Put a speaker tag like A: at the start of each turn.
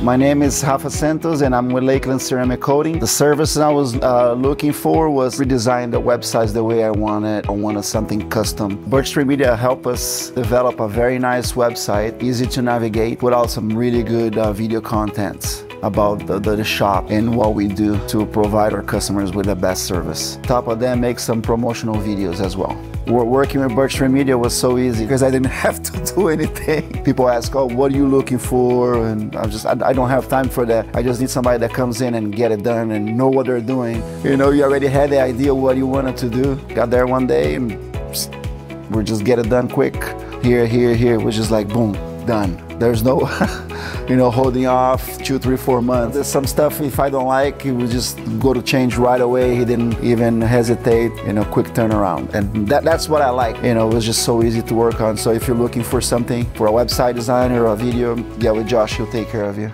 A: My name is Rafa Santos and I'm with Lakeland Ceramic Coating. The service I was uh, looking for was redesign the websites the way I wanted. I wanted something custom. Birchtree Media helped us develop a very nice website, easy to navigate, put out some really good uh, video contents about the, the, shop and what we do to provide our customers with the best service. Top of that, make some promotional videos as well. We're Working with Birchtree Media was so easy because I didn't have to do anything. People ask, oh, what are you looking for? And I'm just, I, I don't have time for that. I just need somebody that comes in and get it done and know what they're doing. You know, you already had the idea what you wanted to do. Got there one day and we're just get it done quick. Here, here, here, it was just like, boom, done. There's no, you know, holding off two, three, four months. There's some stuff if I don't like, he would just go to change right away. He didn't even hesitate, you know, quick turnaround. And that, that's what I like. You know, it was just so easy to work on. So if you're looking for something for a website designer or a video, get with Josh, he'll take care of you.